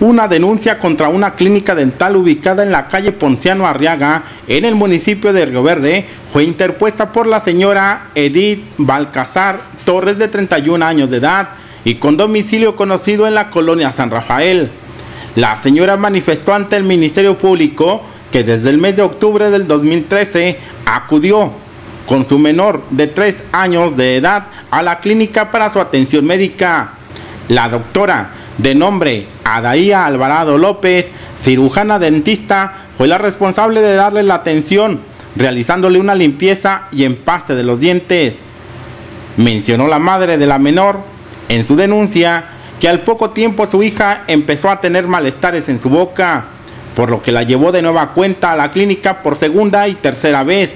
Una denuncia contra una clínica dental ubicada en la calle Ponciano Arriaga, en el municipio de Río Verde, fue interpuesta por la señora Edith Balcazar Torres, de 31 años de edad, y con domicilio conocido en la colonia San Rafael. La señora manifestó ante el Ministerio Público que desde el mes de octubre del 2013 acudió con su menor de 3 años de edad a la clínica para su atención médica. La doctora de nombre Adaía Alvarado López, cirujana dentista, fue la responsable de darle la atención, realizándole una limpieza y empaste de los dientes. Mencionó la madre de la menor en su denuncia que al poco tiempo su hija empezó a tener malestares en su boca, por lo que la llevó de nueva cuenta a la clínica por segunda y tercera vez.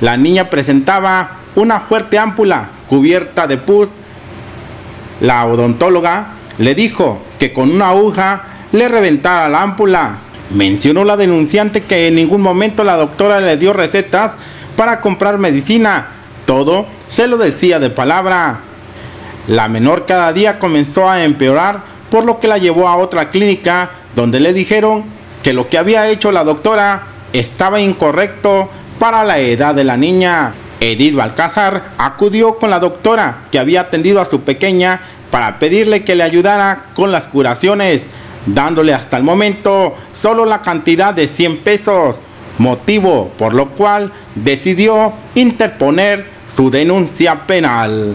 La niña presentaba una fuerte ámpula cubierta de pus. La odontóloga le dijo que con una aguja le reventara la ámpula. Mencionó la denunciante que en ningún momento la doctora le dio recetas para comprar medicina. Todo se lo decía de palabra. La menor cada día comenzó a empeorar, por lo que la llevó a otra clínica donde le dijeron que lo que había hecho la doctora estaba incorrecto para la edad de la niña. Edith Balcázar acudió con la doctora que había atendido a su pequeña para pedirle que le ayudara con las curaciones, dándole hasta el momento solo la cantidad de 100 pesos, motivo por lo cual decidió interponer su denuncia penal.